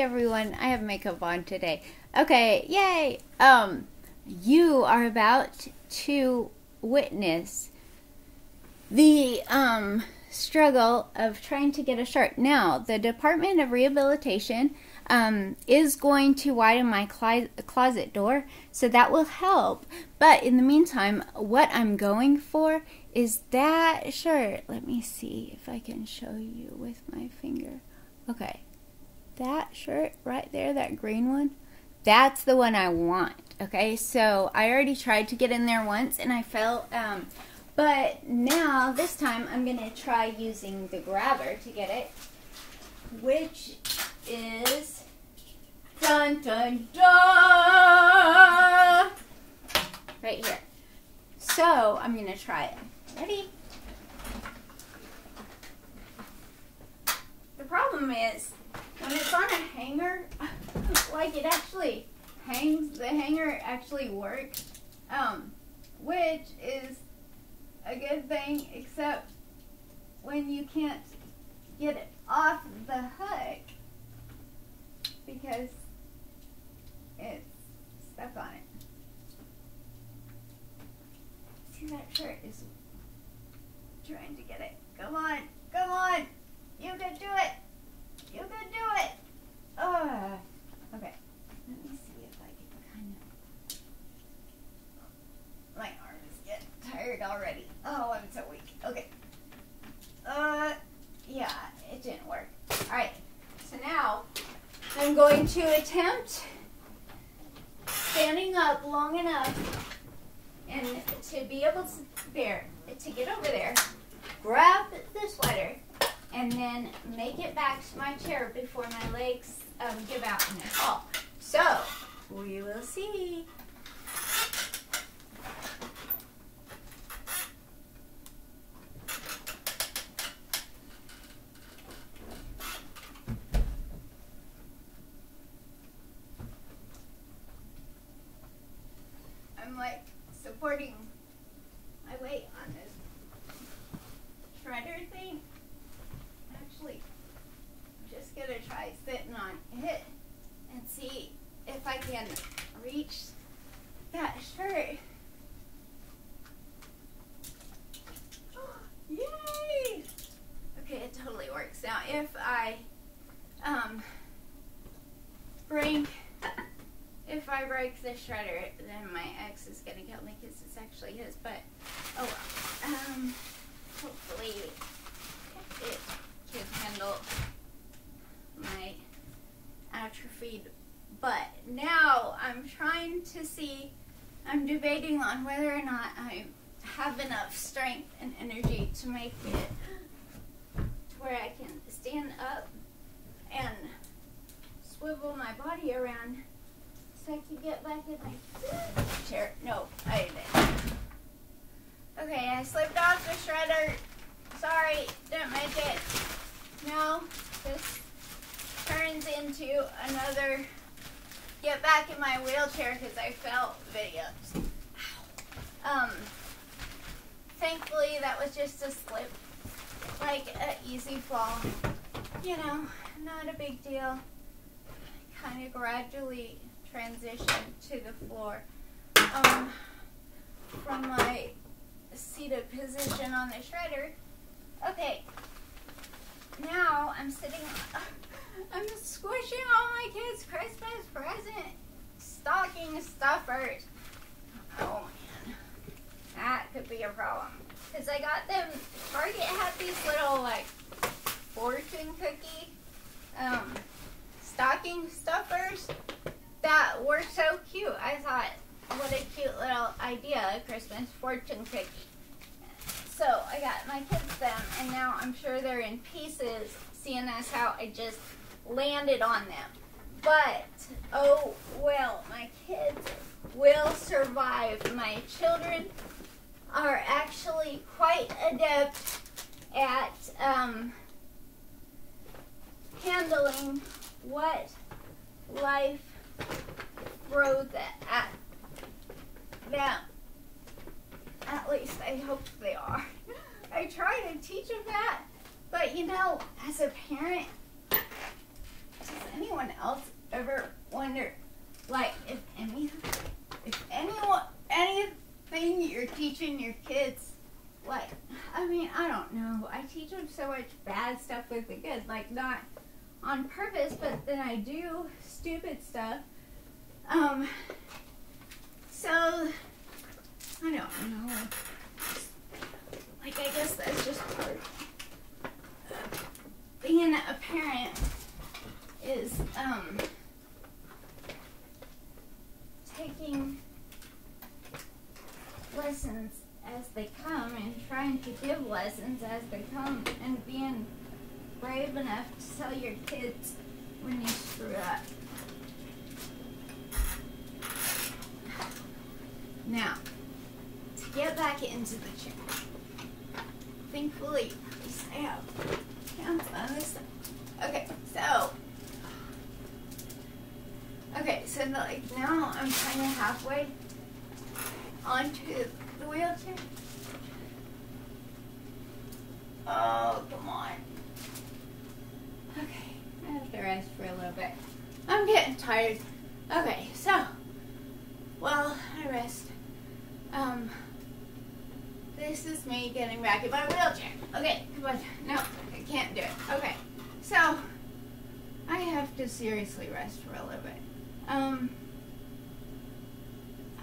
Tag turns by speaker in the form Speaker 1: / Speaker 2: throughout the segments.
Speaker 1: everyone. I have makeup on today. Okay, yay. Um you are about to witness the um struggle of trying to get a shirt. Now, the Department of Rehabilitation um, is going to widen my closet door, so that will help. But in the meantime, what I'm going for is that shirt. Let me see if I can show you with my finger. Okay, that shirt right there, that green one, that's the one I want. Okay, so I already tried to get in there once and I fell. Um, but now, this time, I'm going to try using the grabber to get it, which is dun dun dun right here. So, I'm going to try it. Ready? The problem is, when it's on a hanger, like it actually hangs, the hanger actually works, um, which is a good thing, except when you can't get it off the hook because it's stuck on it. See that shirt is trying to get it. Come on, come on. You can do it. You can do it. Ugh. Okay. Let me see if I can kind of. My arm is getting tired already. Oh, I'm so weak. Okay. Uh, yeah, it didn't work. All right. So now I'm going to attempt standing up long enough and to be able to bear to get over there, grab the sweater, and then make it back to my chair before my legs um, give out and fall. So we will see. I'm like supporting my weight on this shredder thing. Actually, I'm just gonna try sitting on it and see if I can reach that shirt. Yay! Okay, it totally works. Now, if I um break if I break the shredder, then my ex is gonna kill me because it's actually his. But oh well. Um, hopefully it can handle my atrophied butt. Now I'm trying to see. I'm debating on whether or not I have enough strength and energy to make it to where I can stand up and swivel my body around so I can get back in my chair. No, I didn't. Okay, I slipped off the shredder. Sorry, didn't make it. Now this turns into another get back in my wheelchair because I fell videos. Um, thankfully that was just a slip, like an easy fall. You know, not a big deal. Kind of gradually transition to the floor um, from my seated position on the shredder. Okay, now I'm sitting, I'm squishing all my kids' Christmas present stocking stuffers. Oh man, that could be a problem. Because I got them, Target had these little like fortune cookie um, stocking stuffers that were so cute. I thought, what a cute little idea, a Christmas fortune cookie. So I got my kids them, and now I'm sure they're in pieces, seeing as how I just landed on them. But, oh well, my kids will survive. My children are actually quite adept at um, handling what life throws at them. At least I hope they are. I try to teach them that, but you know, as a parent, doesn't anyone else ever wonder, like, if any, if anyone, anything you're teaching your kids, like, I mean, I don't know. I teach them so much bad stuff with the kids, like not on purpose, but then I do stupid stuff. Um, so I don't know. Like, I guess that's just part being a parent is um, taking lessons as they come and trying to give lessons as they come and being brave enough to tell your kids when you screw up. Now, to get back into the chair, thankfully, I have hands on this. Okay, so Okay, so like now I'm kind of halfway onto the wheelchair. Oh, come on. Okay, I have to rest for a little bit. I'm getting tired. Okay, so while I rest, um, this is me getting back in my wheelchair. Okay, come on. No, I can't do it. Okay, so I have to seriously rest for a little bit. Um,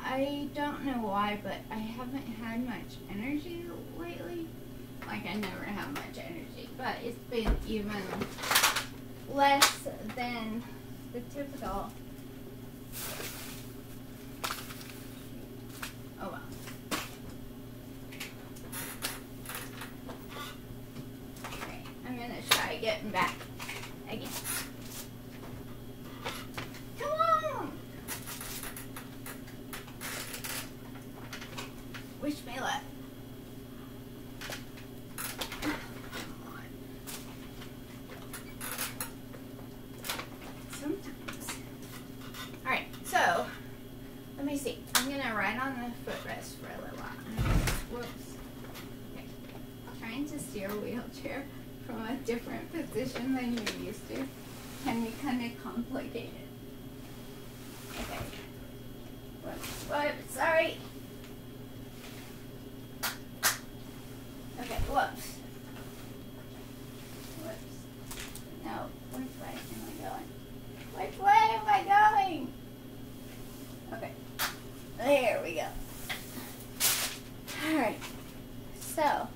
Speaker 1: I don't know why, but I haven't had much energy lately. Like, I never have much energy, but it's been even less than the typical. Oh well. Okay, I'm gonna try getting back again. Come on! Wish me luck. Sometimes. Alright, so let me see. I'm gonna ride on the footrest for a little while. Whoops. Okay. Trying to steer a wheelchair from a different position than you're used to can be kind of complicated. Okay. Whoops. Whoops. Sorry. Okay, whoops. Whoops. No, which way am I going? Which way am I going? Okay. There we go. Alright. So,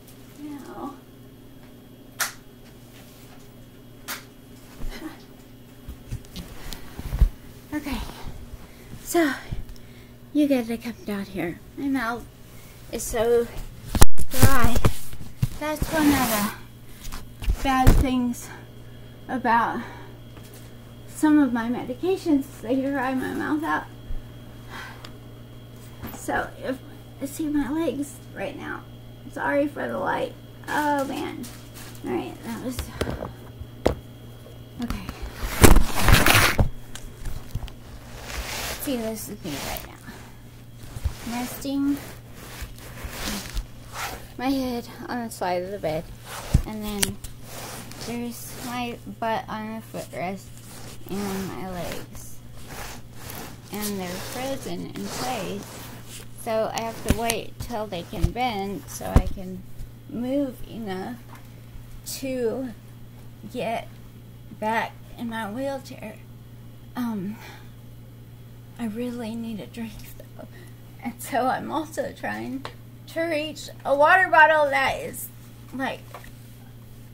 Speaker 1: now. Okay. So, you get to come down here. My mouth is so dry. That's one of the bad things about some of my medications. They dry my mouth out. So if I see my legs right now. Sorry for the light. Oh man. Alright, that was okay. See this is me right now. Resting my head on the side of the bed. And then there's my butt on the footrest and my legs. And they're frozen in place. So I have to wait till they can bend so I can move enough to get back in my wheelchair. Um, I really need a drink though. And so I'm also trying to reach a water bottle that is like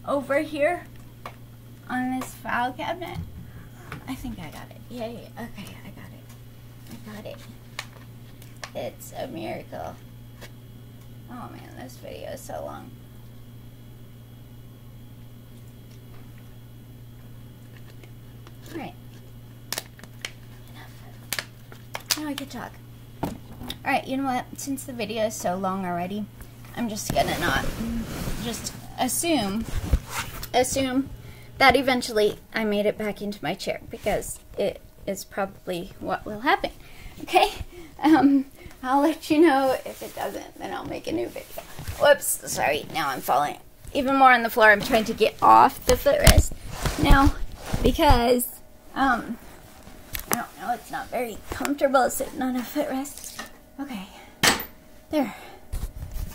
Speaker 1: over here on this file cabinet. I think I got it. Yay. Okay, I got it. I got it. It's a miracle. Oh man, this video is so long. Alright. Enough. Now I can talk. Alright, you know what? Since the video is so long already, I'm just gonna not just assume assume that eventually I made it back into my chair because it is probably what will happen. Okay? Um, I'll let you know if it doesn't, then I'll make a new video. Whoops, sorry, now I'm falling even more on the floor. I'm trying to get off the footrest now because Um, I don't know, it's not very comfortable sitting on a footrest. Okay, there.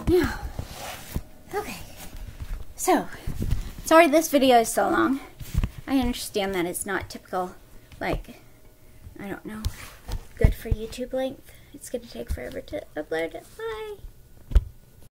Speaker 1: Now, okay. So, sorry this video is so long. I understand that it's not typical, like, I don't know, good for YouTube length. It's going to take forever to upload it. Bye.